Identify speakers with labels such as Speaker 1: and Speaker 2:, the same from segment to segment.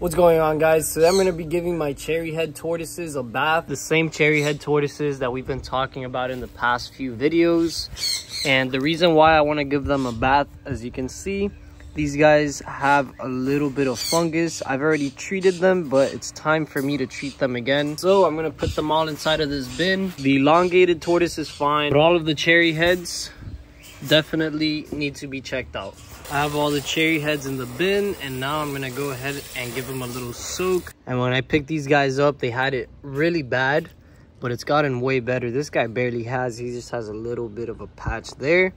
Speaker 1: What's going on guys? Today I'm going to be giving my cherry head tortoises a bath. The same cherry head tortoises that we've been talking about in the past few videos. And the reason why I want to give them a bath, as you can see, these guys have a little bit of fungus. I've already treated them, but it's time for me to treat them again. So I'm going to put them all inside of this bin. The elongated tortoise is fine, but all of the cherry heads definitely need to be checked out. I have all the cherry heads in the bin and now I'm gonna go ahead and give them a little soak. And when I picked these guys up, they had it really bad, but it's gotten way better. This guy barely has, he just has a little bit of a patch there.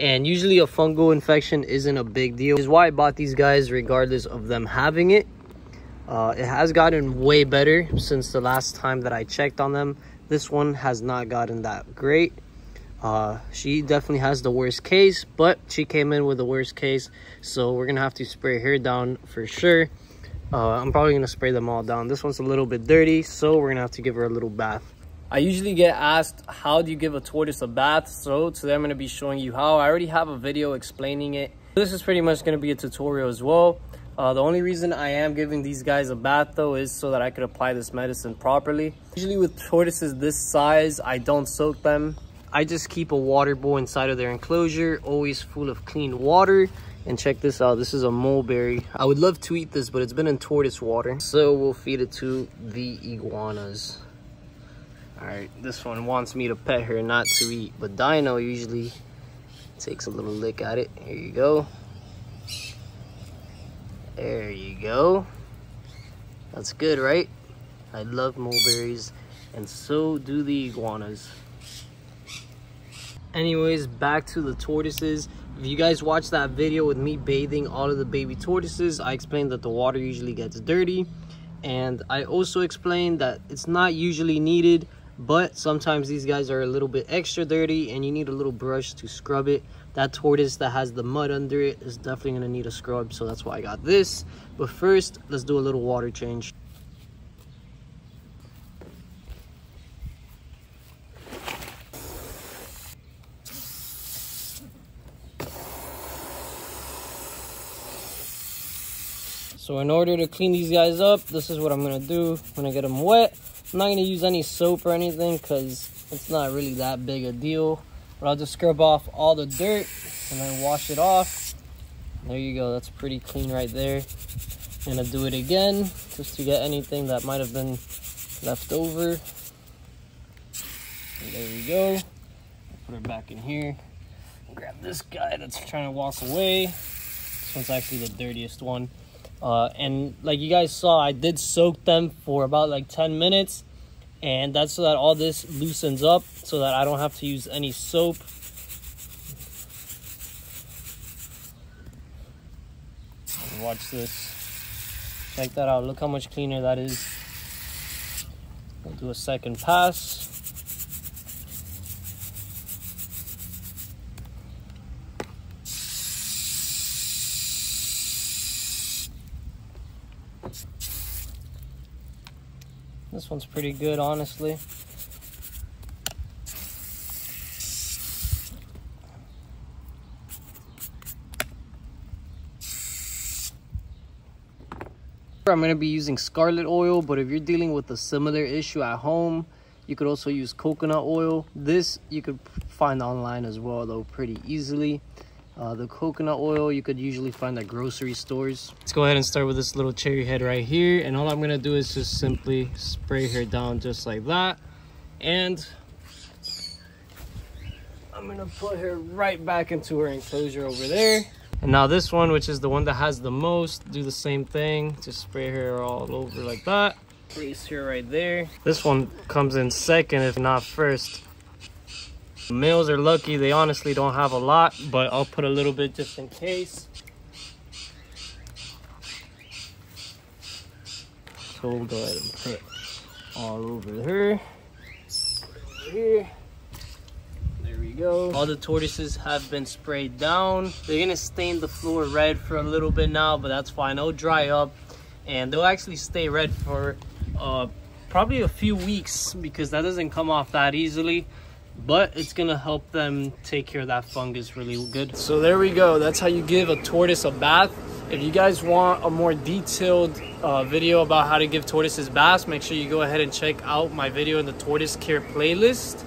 Speaker 1: And usually a fungal infection isn't a big deal. Is why I bought these guys regardless of them having it. Uh, it has gotten way better since the last time that I checked on them. This one has not gotten that great. Uh, she definitely has the worst case, but she came in with the worst case. So we're going to have to spray her down for sure. Uh, I'm probably going to spray them all down. This one's a little bit dirty, so we're going to have to give her a little bath. I usually get asked, how do you give a tortoise a bath? So today I'm going to be showing you how. I already have a video explaining it. This is pretty much going to be a tutorial as well. Uh, the only reason I am giving these guys a bath though is so that I could apply this medicine properly. Usually with tortoises this size, I don't soak them. I just keep a water bowl inside of their enclosure, always full of clean water. And check this out, this is a mulberry. I would love to eat this, but it's been in tortoise water. So we'll feed it to the iguanas. All right, this one wants me to pet her, not to eat. But Dino usually takes a little lick at it. Here you go. There you go. That's good, right? I love mulberries, and so do the iguanas anyways back to the tortoises. If you guys watched that video with me bathing all of the baby tortoises i explained that the water usually gets dirty. And i also explained that it's not usually needed but sometimes these guys are a little bit extra dirty and you need a little brush to scrub it. That tortoise that has the mud under it is definitely going to need a scrub so that's why i got this. But first let's do a little water change So in order to clean these guys up, this is what I'm going to do when I get them wet. I'm not going to use any soap or anything because it's not really that big a deal. But I'll just scrub off all the dirt and then wash it off. There you go. That's pretty clean right there. I'm going to do it again just to get anything that might have been left over. And there we go. Put her back in here. Grab this guy that's trying to walk away. This one's actually the dirtiest one. Uh, and like you guys saw, I did soak them for about like 10 minutes. And that's so that all this loosens up so that I don't have to use any soap. Watch this. Check that out. Look how much cleaner that is. We'll do a second pass. This one's pretty good, honestly. I'm going to be using scarlet oil, but if you're dealing with a similar issue at home, you could also use coconut oil. This you could find online as well, though, pretty easily. Uh, the coconut oil you could usually find at grocery stores. Let's go ahead and start with this little cherry head right here. And all I'm gonna do is just simply spray her down just like that. And I'm gonna put her right back into her enclosure over there. And now this one, which is the one that has the most, do the same thing. Just spray her all over like that. Place her right there. This one comes in second, if not first. Males are lucky. They honestly don't have a lot, but I'll put a little bit just in case. So we'll go ahead and put all over her. Over here. There we go. All the tortoises have been sprayed down. They're gonna stain the floor red for a little bit now, but that's fine. It'll dry up and they'll actually stay red for uh, probably a few weeks because that doesn't come off that easily but it's gonna help them take care of that fungus really good. So there we go. That's how you give a tortoise a bath. If you guys want a more detailed uh, video about how to give tortoises baths, make sure you go ahead and check out my video in the tortoise care playlist.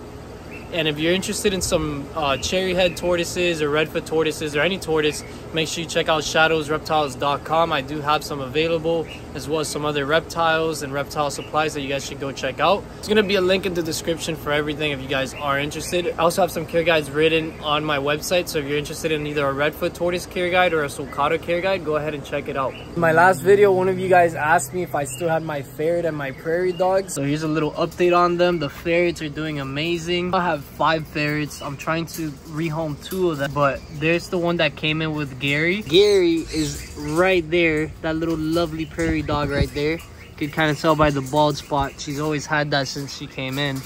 Speaker 1: And if you're interested in some uh, cherry head tortoises or redfoot tortoises or any tortoise, make sure you check out shadowsreptiles.com. I do have some available, as well as some other reptiles and reptile supplies that you guys should go check out. It's going to be a link in the description for everything if you guys are interested. I also have some care guides written on my website, so if you're interested in either a redfoot tortoise care guide or a sulcata care guide, go ahead and check it out. In my last video, one of you guys asked me if I still had my ferret and my prairie dogs. So here's a little update on them. The ferrets are doing amazing. I have five ferrets. I'm trying to rehome two of them, but there's the one that came in with Gary. Gary is right there, that little lovely prairie dog right there. You can kind of tell by the bald spot. She's always had that since she came in.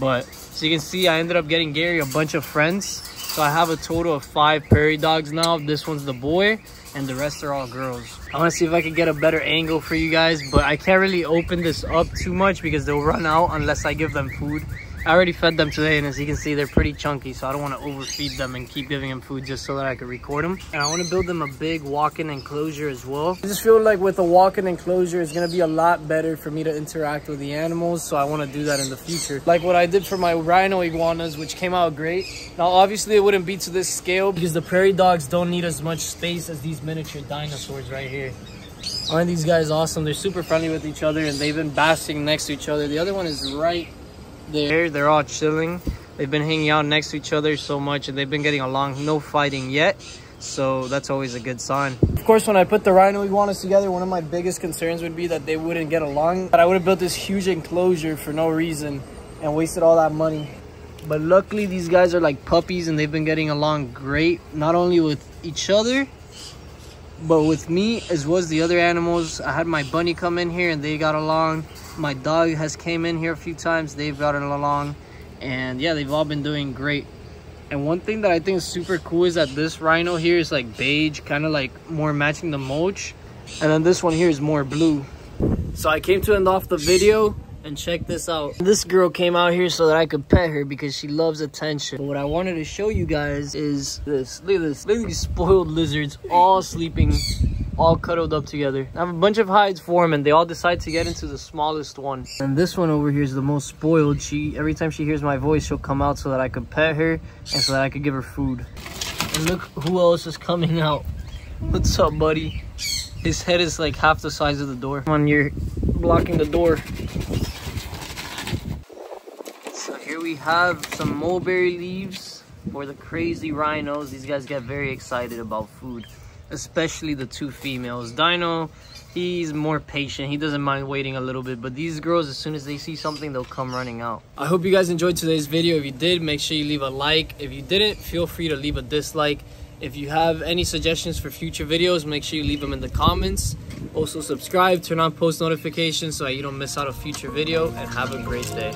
Speaker 1: But so you can see I ended up getting Gary a bunch of friends. So I have a total of five prairie dogs now. This one's the boy and the rest are all girls. I want to see if I can get a better angle for you guys, but I can't really open this up too much because they'll run out unless I give them food. I already fed them today and as you can see they're pretty chunky so I don't want to overfeed them and keep giving them food just so that I can record them. And I want to build them a big walk-in enclosure as well. I just feel like with a walk-in enclosure it's going to be a lot better for me to interact with the animals so I want to do that in the future. Like what I did for my rhino iguanas which came out great. Now obviously it wouldn't be to this scale because the prairie dogs don't need as much space as these miniature dinosaurs right here. Aren't these guys awesome? They're super friendly with each other and they've been basking next to each other. The other one is right there. They're all chilling. They've been hanging out next to each other so much and they've been getting along. No fighting yet. So that's always a good sign. Of course, when I put the rhino iguanas together, one of my biggest concerns would be that they wouldn't get along. But I would have built this huge enclosure for no reason and wasted all that money. But luckily, these guys are like puppies and they've been getting along great. Not only with each other, but with me as well as the other animals. I had my bunny come in here and they got along. My dog has came in here a few times. They've gotten along. And yeah they've all been doing great. And one thing that i think is super cool is that this rhino here is like beige kind of like more matching the mulch. And then this one here is more blue. So i came to end off the video and check this out this girl came out here so that i could pet her because she loves attention but what i wanted to show you guys is this look at this look at these spoiled lizards all sleeping all cuddled up together. I have a bunch of hides for them and they all decide to get into the smallest one. And this one over here is the most spoiled. She Every time she hears my voice, she'll come out so that I could pet her and so that I could give her food. And look who else is coming out. What's up, buddy? His head is like half the size of the door. Come on, you're blocking the door. So here we have some mulberry leaves for the crazy rhinos. These guys get very excited about food especially the two females. Dino, he's more patient. He doesn't mind waiting a little bit. But these girls, as soon as they see something, they'll come running out. I hope you guys enjoyed today's video. If you did, make sure you leave a like. If you didn't, feel free to leave a dislike. If you have any suggestions for future videos, make sure you leave them in the comments. Also subscribe, turn on post notifications so that you don't miss out a future video, and have a great day.